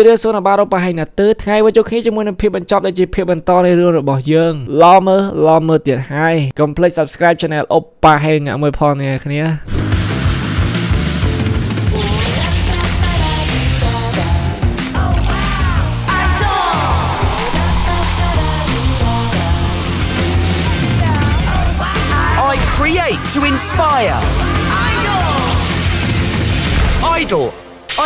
ជ្រាបសួរនៅបាទរបស់ហើយណាទើថ្ងៃវិញជួបគ្នាជាមួយនឹងភាពបញ្ចប់ដែលជាភាពបន្តនៃរឿងរបស់យើងឡមើឡមើទៀតហើយកុំភ្លេច subscribe channel អុបប៉ាហេងាក់មួយផងអ្នកគ្នា I create to inspire. Idol.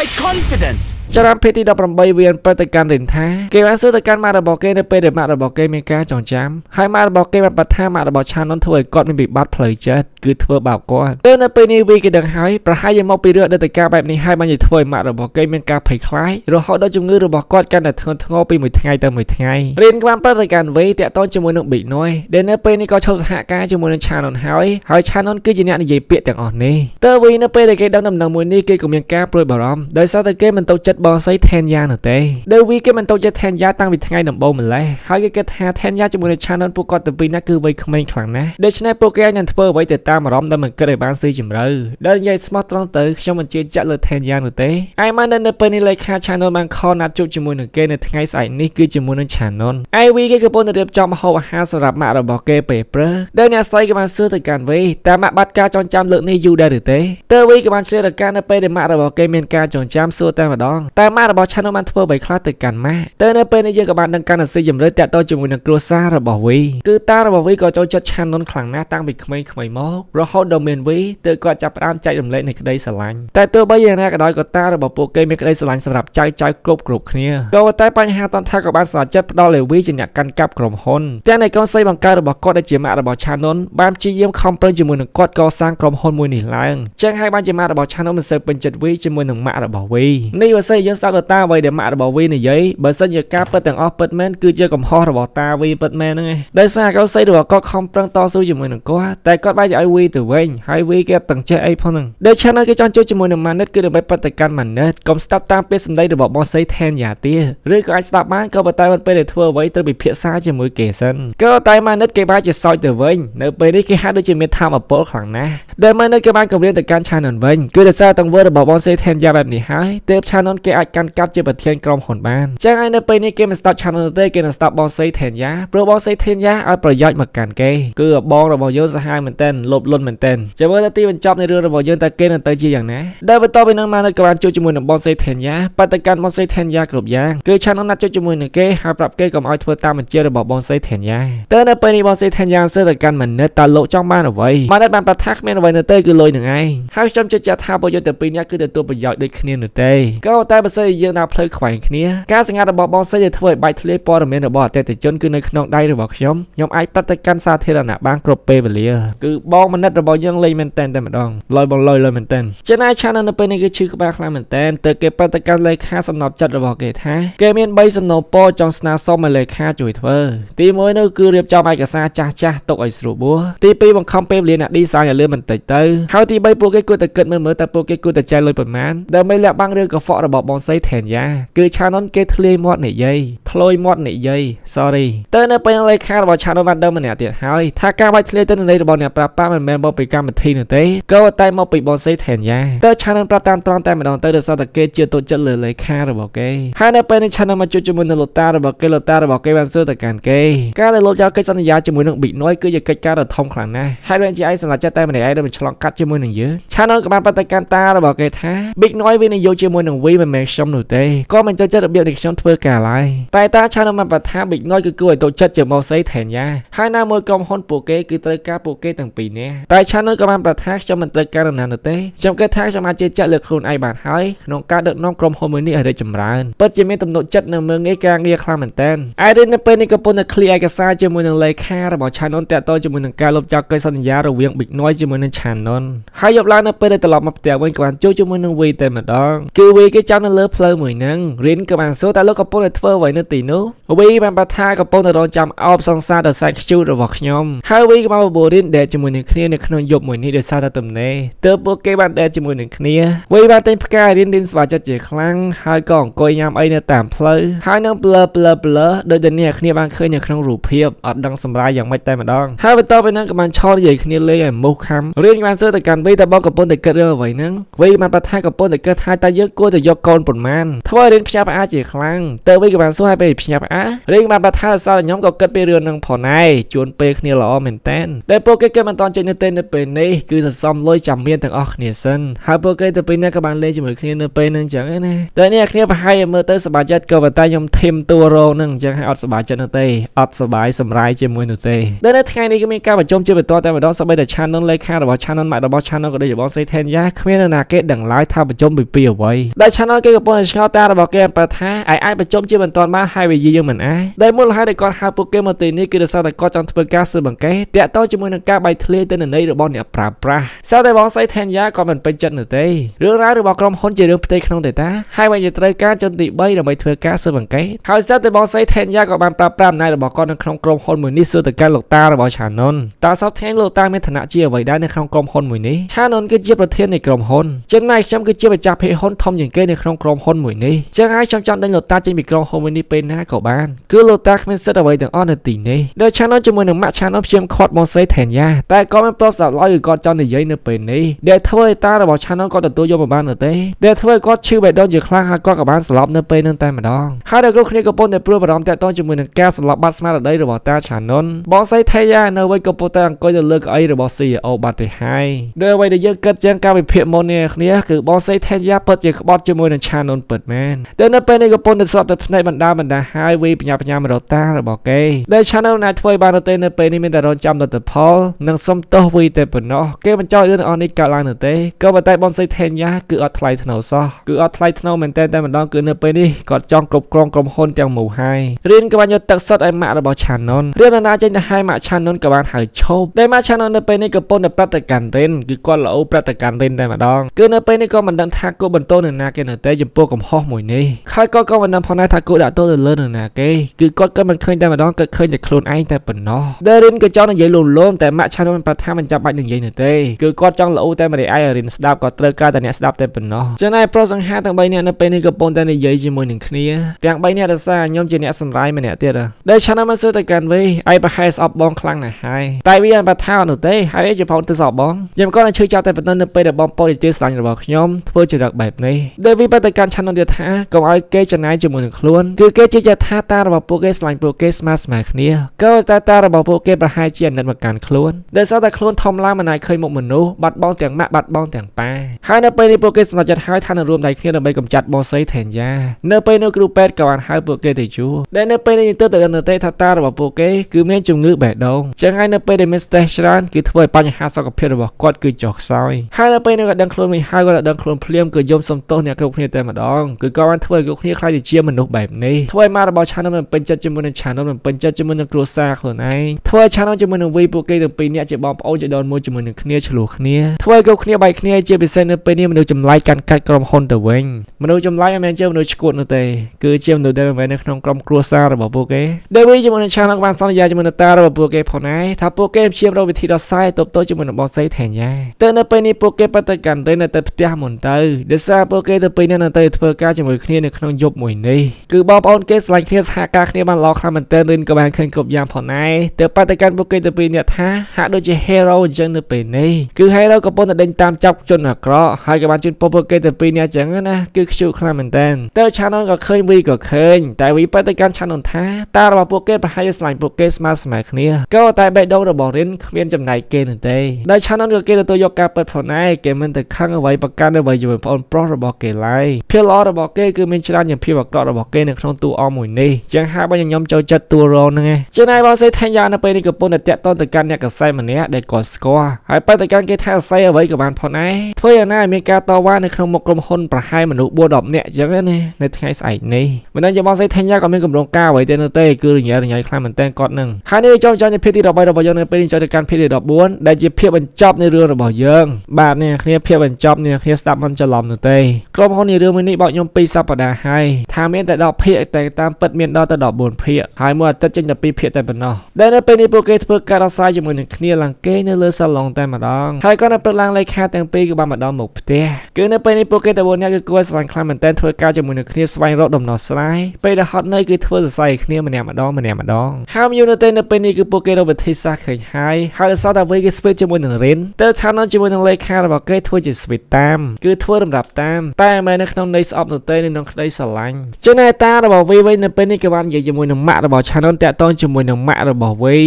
I confident. ចរន្តភេទទី18វានប្រតិកម្មរិនថាគេបានសួរទៅកាន់ម៉ាក់របស់គេនៅពេលដែលម៉ាក់របស់គេមានការចងចាំហើយម៉ាក់របស់គេបានបថាម៉ាក់របស់ឆាននធ្វើឲ្យគាត់មានវិបត្តិផ្លូវចិត្តគឺធ្វើបាបគាត់ពេលនៅពេលនេះវីគេដឹងហើយប្រហែលជាមកពីរឿងអតីតកាលបែបនេះហើយបានជាធ្វើឲ្យម៉ាក់របស់គេមានការភ័យខ្លាចរហូតដល់ជំងឺរបស់គាត់កាន់តែធ្ងន់ធ្ងរពីមួយថ្ងៃទៅមួយថ្ងៃរៀនបានប្រតិកម្មវីតាក់ទងជាមួយនឹង Big Noise ដែលនៅពេលនេះក៏ឈប់សហការជាមួយនឹងឆាននហើយហើយឆាននគឺជាអ្នកនិយាយពាក្យទាំងអស់នេះតើវីនៅពេលដែលគេដឹងដំណឹងមួយនេះគេក៏មានការព្រួយបារម្ភដោយសារតែគេមិនទុកចិត្តបងស្រីថេនយ៉ានោះទេដែលវីគេមិនទុកចិត្តថេនយ៉ាតាំងពីថ្ងៃដំបូងម្លេះហើយគេគិតថាថេនយ៉ាជាមួយនឹងឆាននពួកគាត់ទៅពីរនាក់គឺវ័យក្មេងខ្លាំងណាស់ដូច្នេះពួកគេនឹងធ្វើអ្វីទៅតាមអារម្មណ៍ដែលមិនគិតឲ្យបានស៊ីជម្រៅដែលនិយាយស្មោះត្រង់ទៅខ្ញុំមិនជឿជាក់លើថេនយ៉ានោះទេឯម៉ាននៅពេលនេះលេខាឆាននបានខលណាត់ជួបជាមួយនឹងគេនៅថ្ងៃស្អែកនេះគឺជាមួយនឹងឆាននឯវីគេកំពុងតែរៀបចំម្ហូបអាហារសម្រាប់ម៉ាក់របស់គេពេលព្រឹកដែលអ្នកស្រីក៏បានសួរទៅកាន់វីតើម៉ាក់បាត់ការចងចាំលើកនេះយូរដែរឬទេតើវីក៏បានឆ្លើយទៅកាន់នៅពេលដែលម៉ាក់របស់គេមានការចងចាំសួរតែម្ដងតែម៉ាក់របស់ឆាននបានធ្វើអ្វីខ្លះទៅកាន់ម៉ាក់តើនៅពេលនេះយើងក៏បានដឹងកាន់តែស៊ីជម្រៅតាក់ទងជាមួយនឹងគ្រួសាររបស់វីគឺតារបស់វីក៏ចូលចិត្តឆាននខ្លាំងណាស់តាំងពីក្មេងៗមករហូតដល់មានវីទើបគាត់ចាប់ផ្ដើមចែករំលែកនៃក្តីស្រឡាញ់តែទោះបីយ៉ាងណាក៏ដោយក៏តារបស់ពួកគេមានក្តីស្រឡាញ់សម្រាប់ចៅចៅគ្រប់គ្រប់គ្នាក៏តែបញ្ហាតន្ថាក៏បានសម្រេចចិត្តផ្ដល់ឲ្យវីជាអ្នកកាន់កាប់ក្រុមហ៊ុនទាំងនៃកូនស្រីបង្កើតរបស់គាត់ដែលជាម៉ាក់របស់ឆាននបានព្យាយាមខំប្រឹងជាមួយនឹងគាត់កសាងក្រុមហ៊ុនមួយនេះឡើងចឹងហើយបានជាម៉ាក់របស់ឆាននមិនសូវពេញចិត្តវីជាមួយនឹងម៉ាក់របស់វីនេះបើសិនយើងស្ដាប់ទៅតាមអ្វីដែលម៉ាក់របស់វីនិយាយបើសិនជាការពិតទាំងអស់ពិតមែនគឺជាកំហុសរបស់តាវីពិតមែនហ្នឹងឯងដោយសារកូនស្រីរបស់គាត់ខំប្រឹងតស៊ូជាមួយនឹងគាត់តែគាត់បែរជាឲ្យវីទៅវិញហើយវីគេទាំងចេះអីផងហ្នឹងដូច្នេះគេចង់ជួយជាមួយនឹងម៉ានិតគឺដើម្បីបដិកម្មម៉ានិតកុំស្ដាប់តាមពាក្យសម្ដីរបស់បងស្រីថេនយ៉ាទៀតឬក៏អាចស្ដាប់បានក៏ប៉ុន្តែមិនពេលដែលធ្វើអ្វីត្រូវពិភាក្សាជាមួយគេសិនក៏តែម៉ានិតគេបែរជាសោចទៅវិញនៅពេលនេះគេហាក់ដូចជាមានធម៌អពលខ្លាំងណាស់ដែលម៉ានិតគេបានគម្រាមទៅកាន់ឆាននវិញគឺដោយសារទង្វើរបស់បងស្រីថេនយ៉ាបែបនេះហើយទើបឆាននគេអាចកាន់កាប់ជាប្រធានក្រុមហ៊ុនបានចឹងហើយនៅពេលនេះគេមិនស្ដាប់ឆាននទេគេនឹងស្ដាប់បងស្រីថេនយ៉ាព្រោះបងស្រីថេនយ៉ាឲ្យប្រយោជន៍មកកាន់គេគឺបងរបស់យើងសាហាវមែនតើលោភលន់មែនតើចាំមើលទៅទីបញ្ចប់នៃរឿងរបស់យើងតើគេនឹងទៅជាយ៉ាងណាដែលបន្តពីនឹងមកនៅក៏បានជួបជាមួយនឹងបងសេថេនយ៉ាបដកម្មបងសេថេនយ៉ាគ្រប់យ៉ាងគឺឆានណាត់ជួបជាមួយនឹងគេហើយប្រាប់គេកុំឲ្យធ្វើតាមបញ្ជារបស់បងសេថេនយ៉ាតើនៅពេលនេះបងសេថេនយ៉ាសើទៅកាន់មនិតតើលោកចង់បានអ្វីមនិតបានប្រថាគ្មានអ្វីនៅទេគឺលុយនឹងឯងហើយខ្ញុំជឿជាក់ថាពួកយើងទាំងពីរនាក់គឺទទួលប្រយោជន៍ដូចគ្នានោះទេក៏តែបើសិនយើងដើរផ្លូវខ្វែងគ្នាការសង្កាត់របស់បងសេដែលធ្វើឲ្យបែកធ្លាយព័ត៌មានរបស់អតិថិជនគឺនៅក្នុងដៃរបស់ខ្ញុំខ្ញុំអាចប្រតិកម្មសាធារណៈបានគ្រប់ពេលវេលាគឺបងមនិតរបស់យើងលេងមែនតែនតែម្ដងលយបងលយលយមែនតែនចំណែកឆាននៅពេលនេះគឺឈឺក្បាលខ្លាំងមែនតែនទើបគេប្រតិកម្មលេខាសំណប់ចិត្តរបស់គេថាគេមាន3សំណូមពរចង់ស្នើសុំឲ្យលេខាជួយធ្វើទី1នោះគឺរៀបចំឯកសារចាស់ចាស់ទុកឲ្យស្រួលបួសទី2បង្ខំពេលវេលាអ្នកឌីហ្សាញឲ្យលឿនបន្តិចទៅហើយទី3ពួកគេគួរតែគិតមើលមើលតើពួកគេគួរតែចាយលុយប៉ុន្មានដើម្បីលាក់បាំងរឿងកខ្វក់របស់បងសីថេនយ៉ាគឺឆានគេធ្លាយមាត់និយាយធ្លុយមាត់និយាយ sorry តើនៅពេលលេខារបស់ឆានបានដើមម្នាក់ទៀតហើយថាការបាច់ធ្លាយទៅនៃរបស់អ្នកប្រាប់ប៉ាមិនមែនមកពីកម្មវិធីនោះទេក៏តែមកពីបងសីថេនយ៉ាតើឆានប្រាប់តាមត្រង់តែម្ដងទៅដោយសារតែគេជឿទុកចិត្តលើលេខារបស់គេហើយនៅពេលនេះឆានមកជួបជាមួយនឹងលូតារបស់គេលូតារបស់គេបានសួរទៅកាន់គេការដែលលោកយកកិច្ចសន្យាជាមួយនឹង Big Noise គឺជាកិច្ចការដ៏ធំខ្លាំងណាស់ហើយដូចជាឯងសម្រាប់ចិត្តតែម្នាក់ឯងដែលមិនឆ្លងកាត់ជាមួយនឹងយើងឆានក៏បានបដិកម្មតារបស់គេថា Big Noise វានិយោជជាមួយនឹង V មិនមែនខ្ញុំនោះទេក៏មិនចូលចិត្តរបៀបដែលខ្ញុំធ្វើការឡើយតែតាឆានបានបថា Big Noise គឺគួរឲ្យទុកចិត្តជាមកសៃថេនយ៉ាហើយណាមួយក្រុមហ៊ុនពួកគេគឺត្រូវការពួកគេទាំងពីរនាក់តែឆានក៏បានប្រថាខ្ញុំមិនត្រូវការនរណានោះទេខ្ញុំគិតថាខ្ញុំអាចជឿជាក់លើខ្លួនឯងបានហើយក្នុងការដឹកនាំក្រុមហ៊ុនមួយនេះឲ្យរីកចម្រើនពិតជាមានទំនុកចិត្តនៅមើងងាយការងារខ្លាំងមែនទែនឯរិននៅពេលនេះក៏ពុនតែឃ្លីឯកសារជាមួយនឹងលេខារបស់ Channel តាក់ទងជាមួយនឹងការលុបចោលកិច្ចសន្យារវាង Big Noise ជាមួយនឹង Channel ហើយយប់ឡើងនៅពេលដែលត្រឡប់មកផ្ទះវិញក៏បានជួបជាមួយនឹង V តែម្ដងគឺ V គេចាំនៅលើផ្លូវមួយហ្នឹងរិនក៏បានសួរតើលោកកំពុងតែធ្វើអ្វីនៅទីនោះ V បានប្រថាកំពុងតែរងចាំអោបសង្សារដល់សាច់ខ្ជូតរបស់ខ្ញុំហើយ V ក៏មកបបូរិនដែលជាមួយនឹងគ្នានៅក្នុងយប់មួយនេះដោយសារតែទំនេរទើបពួកគេបានដែលជាមួយនឹងគ្នា V បានទិញផ្ការិនរិនស្វាចិត្តជាខ្លាំងហើយក៏អង្គុយញ៉ាំអីនៅតាមផ្លូវហើយនឹងប្លើប្លើប្លើដោយតែអ្នកគ្នាបានឃើញនៅក្នុងរូបភាពអត់ដឹងសម្រាយយ៉ាងម៉េចតែម្ដងហើយបន្តពីនឹងក៏បានឆោតនិយាយគ្នាលេងឲ្យមុខខំរៀនបានសើទៅកាន់វីតែបងកំពុងតែគិតរឿងអ្វីហ្នឹងវីបានប្រថាកំពុងតែគិតថាតើយើងគួរតែយកកូននប៉ុន្មានធ្វើរៀនភ្ញាក់ផ្អើលជាខ្លាំងទៅវិញក៏បានសួរឲ្យពេលភ្ញាក់ផ្អើលរៀងបានបាត់ថាសោះខ្ញុំក៏គិតពីរឿងនឹងផងដែរជួនពេលគ្នាល្អមែនតើតែពួកគេគេមិនតន់ចេញនៅទេនៅពេលនេះគឺសន្សំលុយចាំមានទាំងអស់គ្នាសិនហើយពួកគេទៅពេលនេះក៏បានលេងជាមួយគ្នានៅពេលហ្នឹងអញ្ចឹងណាតែនេះគ្នាប្រហែលមើលទៅសប្បាយចិត្តក៏ប៉ុន្តែខ្ញុំធៀមតួរោហ្នឹងអញ្ចឹងឲ្យអត់សប្បាយចិត្តនោះទេអត់សប្បាយសម្រាយជាមួយនោះទេតែនៅថ្ងៃនេះក៏មានការប្រជុំជាបន្តតែម្ដងសម្បីតែ channel លេខារបស់ channel ម៉ាក់របស់ channel ក៏ដូចជាបងសេថេនយ៉ាគ្មាននរណាគេដឹងឡើយថាប្រជុំពីពីអ្វីដែល channel គេកំពុងតែឆ្ងល់តារបស់គេប្រថាអាចអាចប្រជុំជាបន្តបានហើយវាយើងមិនអាចដែលមូលហេតុដែលគាត់ហៅពួកគេមកទីនេះគឺដោយសារតែគាត់ចង់ធ្វើការស៊ើបអង្កេតតាក់ទងជាមួយនឹងការបែកធ្លាយទៅន័យរបស់អ្នកប្រើប្រាស់សោះតែបងសេថេនយ៉ាក៏មិនពេញចិត្តនោះទេរឿងរ៉ាវរបស់ក្រុមហ៊ុនជារឿងផ្ទៃក្នុងទេតាហើយវិញត្រូវការចន្ទទី3ដើម្បីធ្វើការស៊ើបអង្កេតហើយសោះតែបងសេថេនយ៉ាក៏បានប្រើប្រាស់អំណាចរបស់គាត់នៅក្នុងក្រុមហ៊ុនមួយនេះសួរទៅកាន់លោកតារបស់ឆាណុនតើសពថ្ងៃលោកតាមានឋានៈជាអ្វីដែរនៅក្នុងក្រុមហ៊ុនមួយនេះឆាណុនគឺជាប្រធាននៃក្រុមហ៊ុនចំណែកខ្ញុំគឺជាម្ចាស់ភាគហ៊ុនធំជាងគេនៅក្នុងក្រុមហ៊ុនមួយនេះចឹងហើយខ្ញុំចង់ដេញលោកតាចេញពីក្រុមហ៊ុនមួយនេះពេលណាក៏បានគឺលោកតាគ្មានសិទ្ធិអ្វីទាំងអស់នៅទីនេះដោយឆាណុនជាមួយនឹងម៉ាក់ឆាណុនព្យាយាមខាត់បងសេថេនយ៉ាតែក៏មិនប្រស្ដាប់ឡើយគឺគាត់ចង់និយាយនៅពេលនេះដែលធ្វើឲ្យតារបស់ឆាណុនគាត់ទទួលយកមកបាននោះទេដែលធ្វើឲ្យគាត់ឈឺបេះដូងជាខ្លាំងហើយគាត់ក៏បានស្លាប់នៅពេលនឹងតែម្ដងហើយដល់គ្រប់គ្នាកំពុងតែព្រួយបារម្ភតាក់ទងជាមួយនឹងការស្លាប់បាត់ស្មារតីរបស់តាឆាណុនបងសេថេយ៉ានៅវិញកំពុងតែអង្គុយនៅលើកៅអីរបស់ CEO បាត់ទៅហើយដោយអ្វីដែលយើងគិតចឹងការវិភាគមុននេះគ្នាគឺបងសេថេយ៉ាពិតជាក្បត់ជាមួយនឹងឆាណុនពិតមែនតែនៅពេលនេះកំពុងតែស្លាប់ទៅភ្នែកបណ្ដាបណ្ដាហើយវីបញ្ញាបញ្ញាមរកតារបស់គេដែលឆាណុលអាចធ្វើបានទៅនៅពេលនេះមានតែរងចាំលទ្ធផលនិងសុំទោសវីតែប៉ុណ្ណោះគេបញ្ចោលរឿងទាំងអស់នេះកើតឡើងនៅទេក៏ប៉ុន្តែបងសេថេយ៉ាគឺអត់ថ្លៃថ្នូរសោះគឺអត់ថ្លៃថ្នូរមែនតែម្ដងគឺនៅពេលនេះគាត់ចង់គ្រប់គ្រងក្រុមហ៊ុនទាំងមូលហើយរៀនក៏បានយកទឹកសុទ្ធឲ្យម៉ាក់របស់ឆាណុនរៀនណាចេញទៅឲ្យម៉ាក់ឆាណុនក៏បានហៅឈប់តែម៉ាក់ឆាណុននៅពេលនេះកំពុងតែប្រតិកម្មរិនគឺគាត់ល្អប្រតិកម្មរិនតែម្ដងគឺនៅពេលនេះក៏មិនដឹងថាគូបន្ទោននរណាគេនៅទេចំពោះកំហុសមួយនេះហើយក៏ក៏មិនដឹងផងដែរថាគូដាក់ទោសទៅលើនរណាគេគឺគាត់ក៏មិនឃើញតែម្ដងគាត់ឃើញតែខ្លួនឯងតែប៉ុណ្ណោះដែលរិនក៏ចង់និយាយលំលំតែម៉ាក់ឆាណុនប្រថាមិនចាំបាច់និយាយនោះទេគឺគាត់ចង់ល្អតែម្នាក់ឯងរិនស្ដាប់ក៏ត្រូវការតែអ្នកស្ដាប់តែប៉ុណ្ណោះចំណែកប្រុសសង្ហាទាំង3នាក់នៅពេលនេះកំពុងតែនិយាយជាមួយនឹងគ្នាទាំង3នាក់រសារខ្ញុំជាអ្នកសម្រាយម្នាក់ទៀតដែលឆាណុនមិនសើទៅកាន់វិញឯប្រហែលស្អប់បងខ្លាំងណាស់ហើយតែវាមិនបាត់ថានោះទេហើយជាផងទៅស្អប់បងខ្ញុំក៏នឹងឈឺចាប់តែប៉ុណ្ណឹងនៅពេលដែលបងប៉ូលីទីស្លាញ់របស់ខ្ញុំធ្វើជារកបែបនេះដែលវាបែរទៅកាន់ឆាណុនទៀតថាកុំឲ្យគេចំណាយជាមួយនឹងខ្លួនគឺគេជឿជាក់ថាតារបស់ពួកគេស្លាញ់ពួកគេស្មើស្មើគ្នាក៏តែតារបស់ពួកគេប្រហែលជាអាណិតមកកាន់ខ្លួនដែលសោះតែខ្លួនធំឡើងមិនអាចឃើញមុខមនុស្សបាត់បង់ទាំងម៉ាក់បាត់បង់ទាំងប៉ាហើយនៅពេលនេះពួកគេសម្រេចចិត្តហើយថានឹងរួមដៃគ្នាដើម្បីកម្ចាត់បងសីថេនយ៉ានៅពេលនោះគ្រូពេទ្យក៏បានហៅពួកគេទៅជួបដែលនៅពេលនេះទៅទៅដឹងទៅថាតារបស់ពួកគេគឺមានជំងឺបេះដូងចឹងហើយនៅពេលដែលមាន stress ច្រើនគឺធ្វើឲ្យបញ្ហាសុខភាពរបស់គាត់គឺចុះខ្សោយហើយនៅពេលនេះក៏ដឹងខ្លួនវិញហើយក៏ដឹងខ្លួនភ្លាមគឺយំសំទោសអ្នកគ្រប់គ្នាតែម្ដងគឺក៏បានធ្វើឲ្យគ្រប់គ្នាខ្លាចទៅជាមនុស្សបែបនេះធ្វើឲ្យម៉ារបស់ channel មិនពេញចិត្តជាមួយនឹង channel មិនពេញចិត្តជាមួយនឹងគ្រួសារខ្លួនឯងធ្វើឲ្យ channel ជាមួយនឹងវីពួកគេទាំងពីរនាក់ជាបងប្អូនជាដនមួយជាមួយនឹងគ្នាឆ្លោះគ្នាធ្វើឲ្យគ្រប់គ្នាបែកគ្នាជាពិសេសនៅពេលនេះមនុស្សចម្លែកកាន់កាច់ក្រុមហ៊ុនទៅវិញមនុស្សចម្លែកមិនមែនជាមនុស្សឈួតនោះទេគឺជាមនុស្សដែលមិនមែននៅក្នុងក្រុមគ្រួសាររបស់ពួកគេដែលវីជាមួយនឹង channel បានសន្យាជាមួយនឹងតារបស់ពួកគេផងដែរថាពួកគេព្យាយាមរកវិធីដោះស្រាយទប់ទល់ជាមួយនឹងបងស្រីថេនយ៉ាតែនៅពេលនេះពួកគេបាត់ទៅកាន់ទៅនៅតែផ្ទះមុនទៅដោយសារពួកគេទៅពេលនេះនៅទៅធ្វើការជាមួយគ្នានៅក្នុងយប់មួយនេះគឺបងប្អូនគេឆ្លាញ់គ្នាសហការគ្នាបានល្អខ្លាំងមែនទែនរិនក៏បានឃើញគ្រប់យ៉ាងផងដែរតែបាត់ទៅកាន់ពួកគេទៅពេលនេះថាហាក់ដូចជា hero អញ្ចឹងនៅពេលនេះគឺ hero កំពុងតែដេញតាមចាប់ជនអាក្រក់ហើយក៏បានជូនពពួកគេទៅពេលនេះអញ្ចឹងណាគឺខ្ជូខ្លាំងមែនទែនតែ channel ក៏ឃើញវីក៏ឃើញតែវីបាត់ទៅកាន់ channel ថាតារបស់ពួកគេប្រហែលជាឆ្លាញ់ពួកគេស្មើស្មើគ្នាក៏តែបេះដូងរបស់រិនគ្មានចំណែកគេនោះទេដោយ channel ក៏គេទទួលយកការពិតផងដែរគេមិនទៅខឹងអ្វីប្រកាន់អ្វីជាមួយបងប្រុសរបស់គេឡើយភាពល្អរបស់គេគឺមានច្រើនជាងភាពអាក្រក់របស់គេនៅក្នុងតួអមួយនេះចឹងហើយបើខ្ញុំចូលចិត្តតួរងហ្នឹងឯងចំណែកបងសេថាយ៉ានៅពេលនេះកំពុងតែតាក់ទងទៅកាន់អ្នកកសែម្នាក់ដែលគាត់ស្គាល់ហើយបែរទៅកាន់គេថាស័យអ្វីក៏បានផងដែរធ្វើយ៉ាងណាឲ្យមានការតវ៉ានៅក្នុងមុខក្រុមហ៊ុនប្រហែលមនុស្ស4 10នាក់ចឹងណានៅថ្ងៃស្អែកនេះមិនដឹងជាបងសេថាយ៉ាក៏មានកម្រងការអ្វីទេនៅទេគឺរញ៉ៃរញ៉ៃខ្លាំងមែនតើគាត់នឹងហើយនេះចូលចង់ជាភាគទី13របស់យើងនៅពេលនេះចូលទៅកាន់ភាគទី14ដែលជាភាគបញ្ចប់នៃរឿងរបស់យើងបាទនេះគ្នាភាគបញ្ចប់នេះគ្នាស្ដាប់មិនច្រឡំនោះទេក្រុមហ៊ុននេះរឿងមួយនេះបោកខ្ញុំ2សប្តាហ៍ហើយថាមានតែ10ភាគតែតាមពិតមានដល់ទៅ14ភាគហើយមួយអាទិត្យចេញតែ2ភាគតែប៉ុណ្ណោះដែលនៅពេលនេះពួកគេធ្វើការរសាយជាមួយនឹងគ្នាឡើងគេនៅលើសាឡុងតែម្ដងហើយក៏នៅព្រឹកឡើងលេខាទាំងពីរក៏បានមកដល់មុខផ្ទះគឺនៅពេលនេះពួកគេតែ4នាក់គឺគួរស្រឡាញ់ខ្លាំងមែនទែនធ្វើការជាមួយនឹងគ្នាស្វែងរកដំណោះស្រាយពេលដែលហត់នៅគឺធ្វើសរសៃគ្នាម្នាក់ម្ដងម្នាក់ម្ដងហើយយូរនៅទេនៅពេលនេះគឺពួកគេរកវិធីសាស្ត្រឃើញហើយហើយដោយសារតែវិញគេស្វេជាមួយនឹងរិនទៅឆានជាមួយនឹងលេខារបស់គេធ្វើជាស្វីតតាមគឺធ្វើរំដាប់តាមតែមែននៅក្នុងន័យស្អប់ទៅទេនៅក្នុងក្តីស្រឡាញ់ចំណែកតារបស់វីវិញនៅពេលនេះក៏បាននិយាយជាមួយនឹងម៉ាក់របស់ Channel តាក់ទងជាមួយនឹងម៉ាក់របស់វី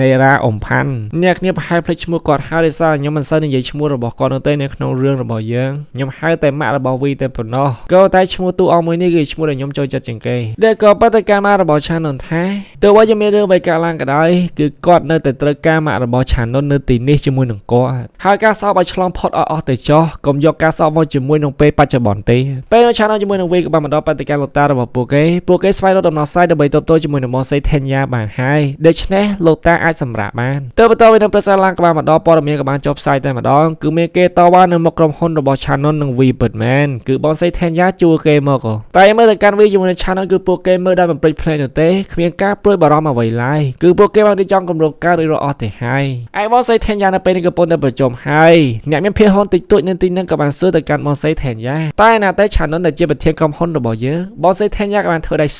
នេរ៉ាអ៊ុំផាន់អ្នកគ្នាប្រហែលភ្លេចឈ្មោះគាត់ហើយដោយសារខ្ញុំមិនសូវនិយាយឈ្មោះរបស់គាត់នោះទេនៅក្នុងរឿងរបស់យើងខ្ញុំហៅតែម៉ាក់របស់វីតែប៉ុណ្ណោះក៏តែឈ្មោះតួអង្គមួយនេះគឺឈ្មោះដែលខ្ញុំចូលចិត្តជាងគេដែលក៏បដិកម្មរបស់ Channel ថាទោះបីជាមានរឿងអ្វីកើតឡើងក៏ដោយគឺគាត់នៅតែត្រូវការម៉ាក់របស់ Channel នៅទីនេះជាមួយនឹងគាត់ហើយការសោបឲ្យឆ្លងផុតអស់អស់ទៅចោះកុំយកការសោបមកជាមួយនឹងពេលបច្ចុប្បន្នទេពេលនៅ Channel ជាមួយនឹងវីក៏បានបន្តបដិកម្មលោកតារបស់ពួកគេពួកគេស្វែងរកដំណោះស្រាយដើម្បីទប់ទល់ជាមួយនឹងម៉ូសេថេនយ៉ាបានហើយដូច្នេះលោកតាអាចសម្រាប់បានទៅបន្តវិញនឹងប្រសាឡើងក៏បានមកដល់ព័ត៌មានក៏បានចុះផ្សាយតែម្ដងគឺមានគេតវ៉ានៅមុខក្រុមហ៊ុនរបស់ Channel និង V Bitman គឺបងសេថេនយ៉ាជួគេមកតែមើលទៅកាន់ V ជាមួយនឹង Channel គឺពួកគេមើលដល់មិនព្រិចភ្លេចនោះទេគ្មានការព្រួយបារម្ភអ្វីឡើយគឺពួកគេបានរៀបចំគម្រោងការរួចរាល់អស់ទៅហើយឯបងសេថេនយ៉ានៅពេលនេះកំពុងតែប្រជុំហើយអ្នកមានភារហនតិចតួចនៅទីនោះក៏បានសួរទៅកាន់បងសេថេនយ៉ាតែណាតែ Channel ដែលជាប្រធានក្រុមហ៊ុនរបស់យើងបងសេថេនយ៉ាក៏បានធ្វើដែរ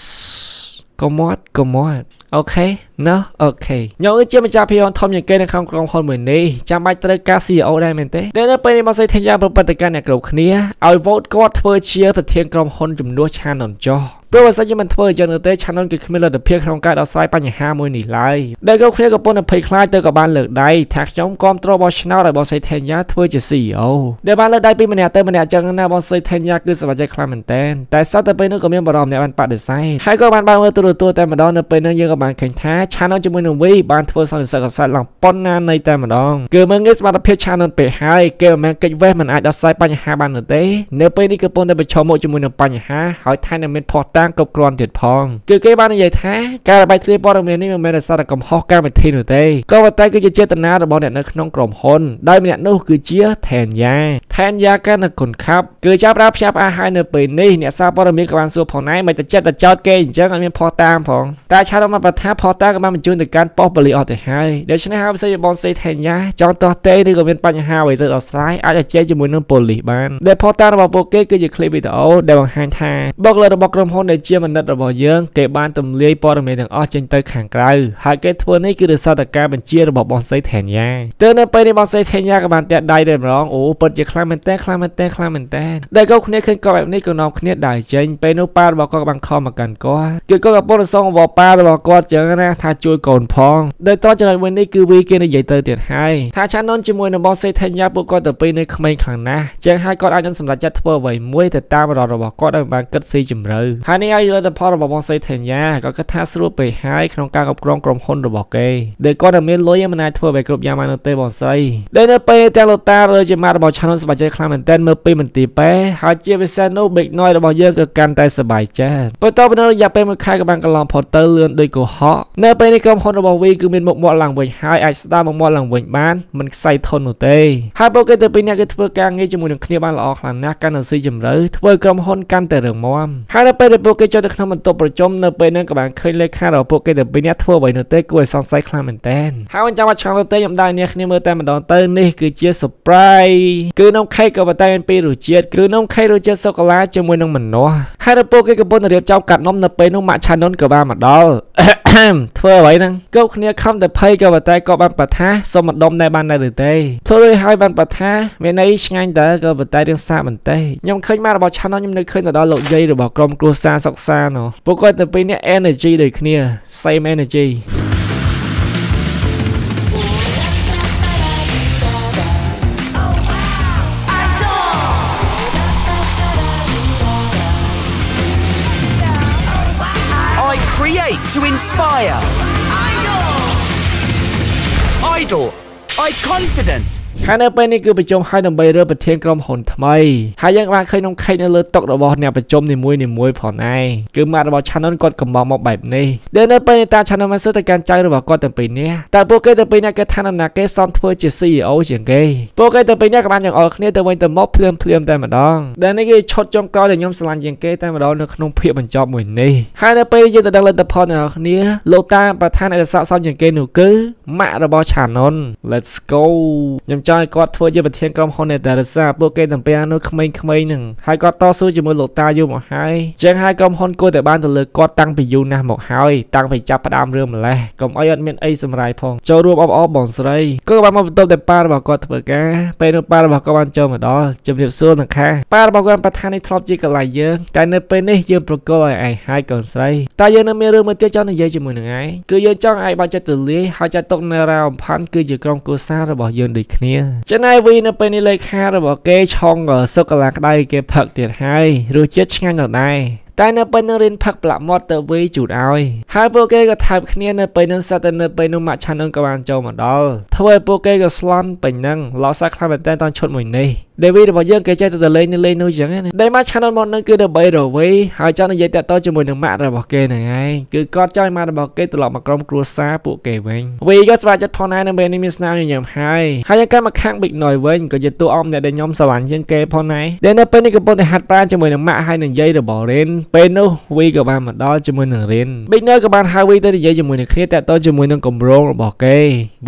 កុំមាត់ កុំមាត់អូខេណោះអូខេខ្ញុំគឺជាម្ចាស់ភាគហ៊ុនធំជាងគេនៅក្នុងក្រុមហ៊ុនមួយនេះចាំបាច់ត្រូវការ CEO ដែរមែនទេដែលនៅពេលនេះមកសេធាយាប្រពន្ធកម្មអ្នកគ្រប់គ្នាឲ្យ vote គាត់ធ្វើជាប្រធានក្រុមហ៊ុនជំនួសឆាននចោះព្រោះបើសិនជាមិនធ្វើអញ្ចឹងទេ Channel គឺគ្មានលទ្ធភាពក្នុងការដោះស្រាយបញ្ហាមួយនេះឡើយដែលគ្រប់គ្នាកំពុងតែភ័យខ្លាចទៅក៏បានលើកដៃថាខ្ញុំគ្រប់គ្រងបោះឆ្នោតឲ្យបងសីថេញ៉ាធ្វើជា CEO ដែលបានលើកដៃពីម្នាក់ទៅម្នាក់អញ្ចឹងណាបងសីថេញ៉ាគឺសប្បាយចិត្តខ្លាំងមែនតើតែសត្វទៅពេលនោះក៏មានបារម្ភអ្នកបានបដិសេធហើយក៏បានបើកមើលទូរទស្សន៍តែម្ដងនៅពេលនោះយើងក៏បានឃើញថា Channel ជាមួយនឹង V បានធ្វើសន្និសីទកសែតឡើងប៉ុណ្ណានៃតែម្ដងគឺមើលងាយសមត្ថភាព Channel ពេកហើយគេមិនមែនកិច្ចវេះមិនអាចដោះស្រាយបញ្ហាបាននោះទេនៅពេលនេះគឺកំពុងតែប្រឈមមុខជាមួយនឹងបញ្ហាហើយថែមទាំងមានភ័ស្តុតាងគ្រប់គ្រាន់ទៀតផងគឺគេបាននិយាយថាការរបាយធ្លាយព័ត៌មាននេះមិនមែនដោយសារតែកំហុសកម្មវិធីនោះទេក៏ប៉ុន្តែគឺជាចេតនារបស់អ្នកនៅក្នុងក្រុមហ៊ុនដោយម្នាក់នោះគឺជាថេនយ៉ាថេនយ៉ាកាន់តែគុណខាប់គឺចាប់ប្រើផ្សាយផ្អាហើយនៅពេលនេះអ្នកសារព័ត៌មានក៏បានសួរផងដែរមិនទៅចិត្តទៅចោតគេអញ្ចឹងអត់មានផុសតាមផងតែឆាដល់មកប្រថាផតតាក៏បានបញ្ជូនទៅកាន់ប៉ុស្តិ៍ប៉ូលីសអស់ទៅហើយដូច្នេះហើយផ្សេងបនសេថេញ៉ាចង់ទាស់ទេឬក៏មានបញ្ហាអ្វីទៅដោះស្រាយអាចឲ្យជែកជាមួយនឹងប៉ូលីសបានដែលផតតារបស់ពួកគេគឺជាឃ្លីបវីដេអូដែលបង្ហាញថាបុគ្គលិករបស់ក្រុមហ៊ុនដែលជាមនិតរបស់យើងគេបានទម្លាយព័ត៌មានទាំងអស់ចេញទៅខាងក្រៅហើយគេធ្វើនេះគឺដោយសារតែការបញ្ជារបស់បងសេថេញ៉ាទៅនៅពេលនេះបងសេថេញ៉ាក៏បានតែដៃដែរម្ដងអូពិតជាខ្លាំងមែនតើខ្លាំងមែនតើខ្លាំងមែនតើដែលកោគ្នាឃើញកបបែបនេះក៏នាំគ្នាដើរចេញពេលនោះប៉ារបស់គាត់ក៏បានខំមកកាន់គាត់គឺគាត់ក៏ពុតសងវប៉ារបស់គាត់ចឹងណាថាជួយកូនផងដោយតចំណុចមួយនេះគឺវីគេនិយាយទៅទៀតហើយថាឆាននជាមួយនឹងបងសេថេនយ៉ាពួកគាត់ទៅពេលនៅក្មេងខ្លាំងណាស់ចឹងហើយគាត់អាចនឹងសម្រេចចិត្តធ្វើអ្វីមួយទៅតាមរត់របស់គាត់ដោយបានគិតស៊ីជម្រៅហើយនេះហើយលទ្ធផលរបស់បងសេថេនយ៉ាក៏គិតថាស្រួលពេកហើយក្នុងការគ្រប់គ្រងក្រុមហ៊ុនរបស់គេដែលគាត់តែមានលុយមិនអាចធ្វើបែបគ្រប់យ៉ាងបាននោះទេបងស្រីដែលនៅពេលទាំងលោកតាឬជាម៉ាក់របស់ឆាននសប្បាយចិត្តខ្លាំងមែនទែនមើលពីមន្ទីរពេហើយជាពិសេសនោះ Big Noise របស់យើងក៏កាន់តែសប្បាយចិត្តបន្ទាប់ពីនោះរយៈពេលមួយខែក៏បានកន្លងផុតទៅលឿនដូចកុហកនៅពេលនេះក្រុមហ៊ុនរបស់ V គឺមានមុខមាត់ឡើងវិញហើយអាចស្ដារមុខមាត់ឡើងវិញបានមិនខ្សែធននោះទេហើយពួកគេទៅពីរនាក់គឺធ្វើការងារជាមួយនឹងគ្នាបានល្អខ្លាំងណាស់កាន់តែស៊ីជម្រៅធ្វើក្រុមហ៊ុនកាន់តែរឹងមាំហើយនៅពេលដែលពួកគេចូលទៅក្នុងបន្ទប់ប្រជុំនៅពេលនោះក៏បានឃើញលេខារបស់ពួកគេទៅពីរនាក់ធ្វើអ្វីនោះទេគួរឲ្យសង្ស័យខ្លាំងមែនតើហើយមិនចាំបាច់ឆាំទៅទេខ្ញុំដែរអ្នកគ្នាមើលតែម្ដងទៅនេះគឺជា surprise គឺនំខេកក៏ប៉ុន្តែមានពីររសជាតិគឺនំខេករសជាតិសូកូឡាជាមួយនឹងម្នាស់ហើយនៅពួកគេកំពុងតែរៀបចំកាត់នំនៅពេលនោះម៉ាក់ឆានុនក៏បានមកដល់ធ្វើអ្វីហ្នឹងគ្រប់គ្នាខំតែភ័យក៏ប៉ុន្តែក៏បានប្រថាសុំម្ដុំដែរបានដែរឬទេធ្វើរួចហើយបានប្រថាមានន័យឆ្ងាញ់តើក៏ប៉ុន្តែរឿងសាបន្តិចខ្ញុំឃើញមករបស់ឆានខ្ញុំនៅឃើញទៅដល់លោកយាយរបស់ក្រុមគ្រួសារសុកសាណពួកគាត់ទៅពីរនេះ energy ដូចគ្នា same energy create to inspire. Idol. I confident. ហើយនៅពេលនេះគឺប្រជុំហើយដើម្បីរើប្រធានក្រុមហ៊ុនថ្មីហើយយើងបានឃើញក្នុងខេកនៅលើតុរបស់អ្នកប្រជុំនីមួយនីមួយផងដែរគឺម៉ាក់របស់ Channel គាត់កំងមកបែបនេះដែលនៅពេលនេះតា Channel បានសើទៅកាន់ចៅរបស់គាត់ទាំងពីរនាក់តែពួកគេទាំងពីរនាក់គេថានរណាគេសំធ្វើជា CEO ជាងគេពួកគេទាំងពីរនាក់ក៏បានចង្អុលគ្នាទៅវិញទៅមកភ្លាមភ្លាមតែម្ដងដែលនេះគេឈុតចុងក្រោយដែលខ្ញុំស្រឡាញ់ជាងគេតែម្ដងនៅក្នុងភាពបញ្ចប់មួយនេះហើយនៅពេលយើងទៅដឹងលទ្ធផលរបស់គ្នាលោកតាប្រធានឯកសារសំជាងគេនោះគឺម៉ាក់របស់ Channel Let's go ខ្ញុំចង់ឲ្យគាត់ធ្វើជាប្រធានក្រុមហ៊ុននៃតារសាពួកគេតំពេលនោះក្មេងៗហ្នឹងហើយគាត់តស៊ូជាមួយលោកតាយូរមកហើយចឹងហើយក្រុមហ៊ុនគួរតែបានទៅលើគាត់តាំងពីយូរណាស់មកហើយតាំងពីចាប់ផ្ដើមរឿងម្លេះកុំអីអត់មានអីសម្រាយផងចូលរួមអបអរបងស្រីក៏បានមកបន្ទប់តែប៉ារបស់គាត់ធ្វើការពេលនោះប៉ារបស់គាត់បានចូលមកដល់ជំរាបសួរនឹងខាប៉ារបស់គាត់ប្រធាននេះធ្លាប់ជាកន្លែងយើងតែនៅពេលនេះយើងប្រកល់ឲ្យឯងហើយកូនស្រីតែយើងនៅមានរឿងមួយទៀតចង់និយាយជាមួយនឹងឯងគឺយើងចង់ឲ្យបាច់ចិត្តទូលាយហើយចាត់ទុកនៅរ៉ាអំផាន់គឺជាក្រុមគូសាររបស់យើងដូចគ្នាចំណែកវីនៅពេលនេះលេខារបស់គេឆុងសុកឡាក្តៅគេផឹកទៀតហើយរសជាតិឆ្ងាញ់ដល់ដែរតែនៅពេលនឹងរៀនផឹកប្លាក់មាត់ទៅវីជូតឲ្យហើយពួកគេក៏ថើបគ្នានៅពេលនឹងសត្វទៅនៅពេលនោះម៉ាក់ឆាននឹងក៏បានចូលមកដល់ធ្វើឲ្យពួកគេក៏ស្លន់ពេញនឹងលោសាខ្លាំងមែនតើតឈុតមួយនេះ ដេវីរបស់យើងគេចេះទៅលេងនៅលេងនោះចឹងណាដេម៉ាឆានមកនឹងគឺដើម្បីរវីហើយចង់និយាយតាក់ទងជាមួយនឹងម៉ាក់របស់គេហ្នឹងឯងគឺគាត់ចង់ម៉ាក់របស់គេត្រឡប់មកក្រុមគ្រួសារពួកគេវិញវីក៏ស្វាចិត្តផងដែរនៅពេលនេះមានស្នាមញញឹមហើយហើយក៏មកខាង Big Noise វិញក៏ជាតួអមអ្នកដែលខ្ញុំស្រឡាញ់ជាងគេផងដែរដែលនៅពេលនេះកំពុងតែហាត់ប្រាណជាមួយនឹងម៉ាក់ហើយនឹងយាយរបស់ Ren ពេលនោះវីក៏បានមកដល់ជាមួយនឹង Ren Big Noise ក៏បានហៅវីទៅនិយាយជាមួយនឹងគ្នាតាក់ទងជាមួយនឹងគម្រោងរបស់គេ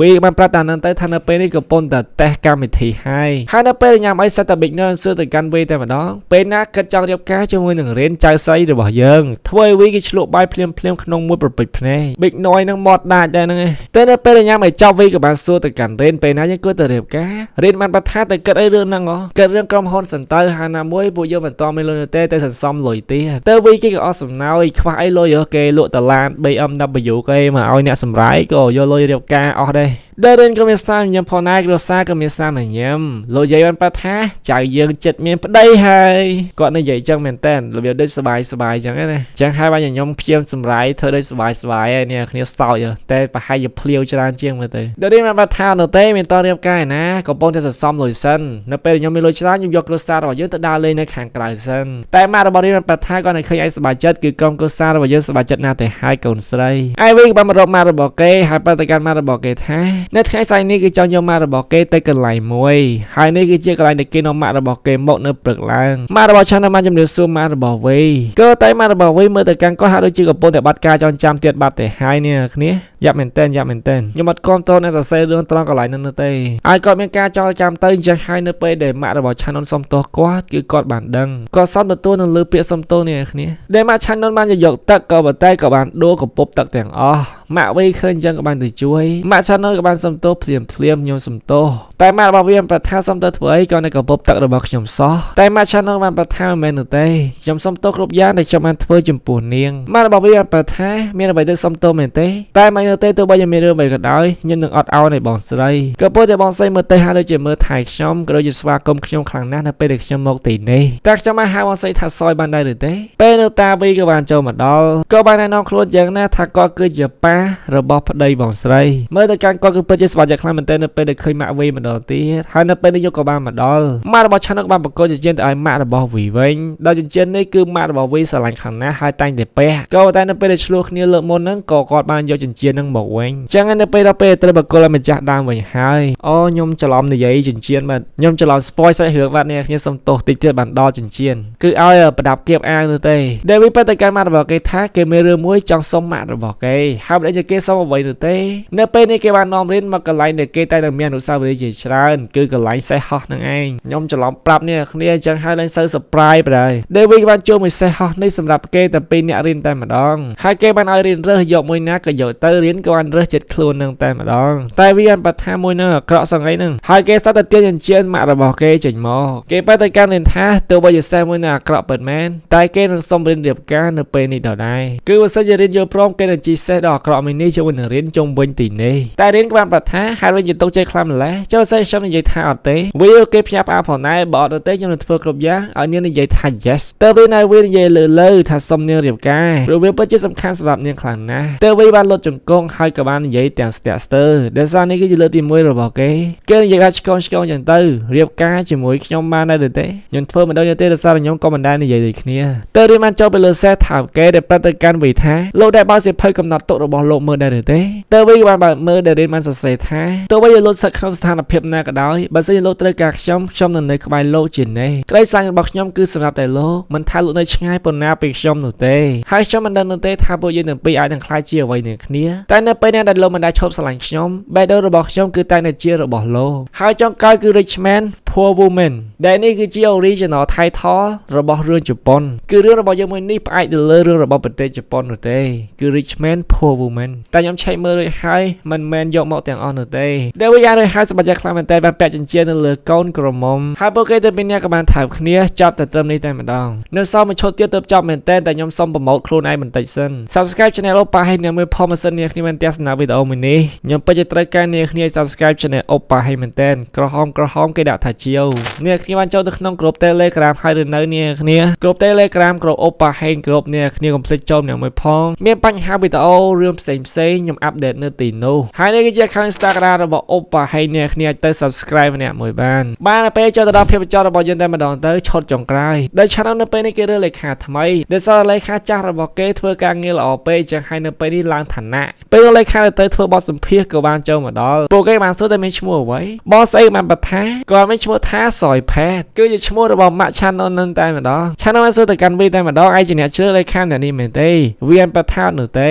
វីបានប្រាប់តានឹងទៅថានៅពេលនេះកំពុងតែតេស្តកម្មវិធីហើយហើយនៅពេលញ៉ាំអីសិតតែ Big Noise សួរទៅកាន់វីតែម្ដងពេលណាគិតចង់រៀបការជាមួយនឹង Ren ចៅស្រីរបស់យើងធ្វើឲ្យវីគេឆ្លក់បាយភ្លាមភ្លាមក្នុងមួយប្រពេចភ្នែក Big Noise នឹងមាត់ដាច់ដែរហ្នឹងឯងតែនៅពេលញ៉ាំឲ្យចប់វីក៏បានសួរទៅកាន់ Ren ពេលណាយើងគួរតែរៀបការ Ren បានបន្ថាទៅគិតអីរឿងហ្នឹងហ៎គិតរឿងក្រុមហ៊ុនសន្តើហាណាមួយពួកយើងមិនតមានលុយទេតែសន្សំលុយទៀតទៅវីគេក៏អស់សំណោយខ្វះអីលុយគេលក់តឡាន BMW គេមកឲ្យអ្នកសម្រាយក៏យកលុយរៀបការអស់ដែរ ដែលរៀនក៏មានសាមញញឹមផងដែរគ្រួសារក៏មានសាមញញឹមលោកយាយបានប្រាប់ថាចៅយើងចិត្តមានប្តីហើយគាត់និយាយចឹងមែនតើរបៀបដូចសបាយសបាយចឹងណាចឹងហើយបានញញឹមព្យាមសម្រាយធ្វើដូចសបាយសបាយហើយនេះគ្នាសោចតែប្រហែលជាភ្លាវច្រើនជាងមើលទៅដែលរៀនបានប្រាប់ថានៅទេមានតរៀបការណាកំពុងតែសន្សំលុយសិននៅពេលខ្ញុំមានលុយច្រើនខ្ញុំយកគ្រួសាររបស់យើងទៅដើរលេងនៅខាងក្រៅសិនតែម៉ាក់របស់រៀនបានប្រាប់ថាគាត់នឹងឃើញឯងសប្បាយចិត្តគឺក្រុមគ្រួសាររបស់យើងសប្បាយចិត្តណាស់ទៅហើយកូនស្រីឯវិញក៏បានមករកម៉ាក់របស់គេហើយប្រាប់ទៅកាន់ម៉ាក់របស់គេថានៅថ្ងៃស្អែកនេះគឺចង់យកម៉ាក់របស់គេទៅកន្លែងមួយហើយនេះគឺជាកន្លែងដែលគេនាំម៉ាក់របស់គេមកនៅព្រឹកឡើងម៉ាក់របស់ឆានបានជំរាបសួរម៉ាក់របស់វីក៏តែម៉ាក់របស់វីមើលទៅកាន់គាត់ហាក់ដូចជាកំពុងតែបាត់ការចងចាំទៀតបាត់ទៅហើយនេះគ្នា យ៉ាប់មែនតើយ៉ាប់មែនតើខ្ញុំអត់គាំទ្រអ្នកសរសេររឿងត្រង់កន្លែងនោះទេហើយគាត់មានការចោលចាំទៅអញ្ចឹងហើយនៅពេលដែលម៉ាក់របស់ឆានសុំទោសគាត់គឺគាត់បានដឹងគាត់សន្មទទួលនឹងលើពាក្យសុំទោសនេះគ្នាដែលម៉ាក់ឆានបានយកទឹកក៏ប៉ុន្តែក៏បានដួលកំពប់ទឹកទាំងអស់ម៉ាក់វីឃើញអញ្ចឹងក៏បានទៅជួយម៉ាក់ឆានក៏បានសុំទោសភ្លាមភ្លាមខ្ញុំសុំទោស តែម៉ាក់របស់វាប្រថាសុំទៅធ្វើអីក៏នៅកំពប់ទឹករបស់ខ្ញុំសោះតែម៉ាក់ឆានបានប្រថាមិនមែនទេខ្ញុំសុំទោសគ្រប់យ៉ាងដែលខ្ញុំបានធ្វើចំពោះនាងម៉ាក់របស់វាប្រថាមានអ្វីទៅសុំទោសមែនទេតែមិននៅទេទោះបីមានរឿងអ្វីក៏ដោយខ្ញុំនឹងអត់អោនឲ្យបងស្រីក៏ពោលតែបងស្រីមើលទៅហាក់ដូចជាមើលថៃខ្ញុំក៏ដូចជាស្វាគមន៍ខ្ញុំខ្លាំងណាស់នៅពេលដែលខ្ញុំមកទីនេះតែខ្ញុំបានហៅបងស្រីថាសយបានដែរឬទេពេលនៅតាវីក៏បានចូលមកដល់ក៏បានណែនាំខ្លួនយ៉ាងណាថាគាត់គឺជាប៉ារបស់ប្តីបងស្រីមើលទៅកាន់គាត់គឺពិតជាស្វាគមន៍ខ្លាំងមែនទែននៅពេលដែលឃើញម៉ាក់វីម្ដងទៀតហើយនៅពេលនេះយកក៏បានមកដល់ម៉ាក់របស់ឆានក៏បានបកគោចិញ្ចៀនទៅឲ្យម៉ាក់របស់វីវិញដោយចិញ្ចៀននេះគឺម៉ាក់របស់វីស្រឡាញ់ខ្លាំងណាស់ហើយតែងតែពាក់ក៏តែនៅពេលដែលឆ្លោះគ្នាលើកមុនហ្នឹងក៏គាត់បានយកចិញ្ចៀនហ្នឹងមកវិញចឹងនៅពេលដល់ពេលត្រូវបកគោឲ្យម្ចាស់ដើមវិញហើយអូខ្ញុំច្រឡំនិយាយចិញ្ចៀនបាទខ្ញុំច្រឡំ spoil សាច់រឿងបាទនេះគ្នាសុំទោសតិចទៀតបានដល់ចិញ្ចៀនគឺឲ្យប្រដាប់គៀបអាវនោះទេដែលវីប៉ែទៅកាន់ម៉ាក់របស់គេថាគេមានរឿងមួយចង់សុំម៉ាក់របស់គេហើយមិនដឹងគេសុំអ្វីនោះទេនៅពេលនេះគេបាននាំរៀនមកកន្លែងដែលគេតែនឹងមានអនុស្សាវរីយ៍ជាច្រើនគឺកន្លែងសេះហោះនឹងឯងខ្ញុំច្រឡំប្រាប់នេះគ្នាអញ្ចឹងហើយឡើងសូវ surprise ប្រហែលដែលវីបានចូលមួយសេះហោះនេះសម្រាប់គេតែពីរអ្នករៀនតែម្ដងហើយគេបានឲ្យរៀនរើសយកមួយណាក៏យកទៅរៀនក៏បានរើសចិត្តខ្លួននឹងតែម្ដងតែវាបានបថាមួយនឹងអាក្រក់សងអីនឹងហើយគេសត្វទៅទាញអញ្ជើញម៉ាក់របស់គេចេញមកគេបែរទៅកាន់រៀនថាទោះបីជាសេះមួយនឹងអាក្រក់ពិតមែនតែគេនឹងសុំរៀនរៀបការនៅពេលនេះដដែលគឺបើសិនជារៀនយល់ព្រមគេនឹងជីសេះដ៏អាក្រក់មួយនេះជាមួយនឹងរៀនជុំវិញទីនេះតែរៀនក៏បានប្រថាហើយវិញជាទុកចេះខ្លាំងម្ល៉េះចូលសេះខ្ញុំនិយាយថាអត់ទេវាគេផ្ញើផ្អាផងដែរបើអត់ទេខ្ញុំនឹងធ្វើគ្រប់យ៉ាងឲ្យនាងនិយាយថា yes តើវានៅវានិយាយលើលើថាសុំនាងរៀបការព្រោះវាពិតជាសំខាន់សម្រាប់នាងខ្លាំងណាស់តើវាបានលុតជង្គង់ហើយក៏បាននិយាយទាំងស្ទាក់ស្ទើរដែលសារនេះគឺជាលើកទី1របស់គេគេនិយាយថាឆ្កងឆ្កងចឹងទៅរៀបការជាមួយខ្ញុំបានដែរទេខ្ញុំធ្វើមិនដូចទេដោយសារខ្ញុំក៏មិនដែលនិយាយដូចគ្នាតើរៀនបានចូលទៅលើសេះថាគេដែលប្រាប់ទៅកាន់វីថាលោកដែលបើសិភៅកំណត់ទុករបស់លោកមើលដែរទេតើវីបានបើមើលដែលរៀនបានសរសេរថាទោះបីជាលោកស្ថិតក្នុងស្ថានភាពណាក៏ដោយបើសិនជាលោកត្រូវការខ្ញុំខ្ញុំនៅនៅក្បែរលោកជានិច្ចក្តីស្រឡាញ់របស់ខ្ញុំគឺសម្រាប់តែលោកមិនថាលោកនៅឆ្ងាយប៉ុណ្ណាពីខ្ញុំនោះទេហើយខ្ញុំមិនដឹងនោះទេថាពួកយើងទាំងពីរអាចនឹងខ្លាចជាអ្វីនឹងគ្នាតែនៅពេលណាដែលលោកមិនដែលឈប់ស្រឡាញ់ខ្ញុំបេះដូងរបស់ខ្ញុំគឺតែនៅជារបស់លោកហើយចុងក្រោយគឺ Richman Poor Woman ដែលនេះគឺជា original title របស់រឿងជប៉ុនគឺរឿងរបស់យើងមួយនេះផ្អែកទៅលើរឿងរបស់ប្រទេសជប៉ុននោះទេគឺ Richman Poor Woman តែខ្ញុំឆែកមើលរួចហើយមិនមែនយកមកទាំងអស់នោះទេដែលវាយ៉ាងដូចហើយសម្បត្តិខ្លាំងមែនតើបានពាក់ចិញ្ចៀននៅលើកូនក្រមុំហើយពួកគេទៅពីអ្នកក៏បានថើបគ្នាចាប់តែត្រឹមនេះតែម្ដងនៅសល់មួយឈុតទៀតទៅចប់មែនតើតែខ្ញុំសូមប្រម៉ូទខ្លួនឯងបន្តិចសិន Subscribe channel អូប៉ាហេអ្នកមើលផលម៉ាស៊ីននេះគ្នាមែនទស្សនាវីដេអូមួយនេះខ្ញុំពិតជាត្រូវការអ្នកគ្នា Subscribe channel អូប៉ាហេមែនតើក្រហមក្រហមគេដាក់ថាជាវអ្នកគ្នាបានចូលទៅក្នុងក្រុម Telegram ហើយឬនៅអ្នកគ្នាក្រុម Telegram ក្រុមអូប៉ាហេក្រុមអ្នកគ្នាកុំភ្លេចចូលអ្នកមួយផងមានបញ្ហាវីដេអូរឿងផ្សេងផ្សេងខ្ញុំអាប់ដេតនៅទីនោះហើយនេះគឺជា account Instagram របស់អូប៉ាហេអ្នកគ្នាអាចទៅ Subscribe ម្នាក់មួយបានបានទៅពេលចូលទៅដល់ភាពបញ្ចប់របស់យើងតែម្ដងទៅឈុតចុងក្រោយដែល channel នៅពេលនេះគេរើលេខាថ្មីដែលសារលេខាចាស់របស់គេធ្វើការងារល្អពេកចឹងហើយនៅពេលនេះឡើងឋានៈពេលលេខាទៅធ្វើបទសម្ភាសក៏បានចូលមកដល់ពួកគេបានសួរតែមានឈ្មោះអ្វីបងស្អីបានបថាគាត់មានឈ្មោះថាសយផេតគឺជាឈ្មោះរបស់ម៉ាក់ channel នឹងតែម្ដង channel បានសួរទៅកាន់វីតែម្ដងឯងជាអ្នកជ្រើសលេខាអ្នកនេះមែនទេវាអនបថានោះទេ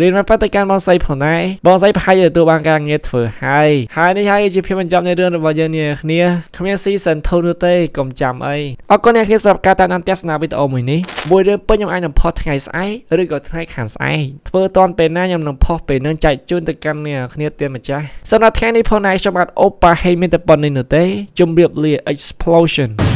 រៀនមកប៉ទៅកាន់បងស្អីផងដែរបងស្អីប្រហែលជាទទួលបានការងារធ្វើហើយហើយនេះហើយជាភាពបញ្ចប់នៃរឿងរបស់យើងនេះគ្នាគ្មាន season 2នោះទេកុំចាំអីអរគុណអ្នកគ្នាសម្រាប់ការតាមដានទស្សនាវីដេអូមួយនេះមួយរឿងពេញខ្ញុំអាចនឹងផុសថ្ងៃស្អែកឬក៏ថ្ងៃខាងស្អែកធ្វើតន់ពេលណាខ្ញុំនឹងផុសពេលនឹងចែកជូនទៅកាន់អ្នកគ្នាទៀតម្ចាស់សម្រាប់ថ្ងៃនេះផងដែរខ្ញុំបាទអូប៉ាហេមានតែប៉ុណ្្នេះនោះទេជម្រាបលា explosion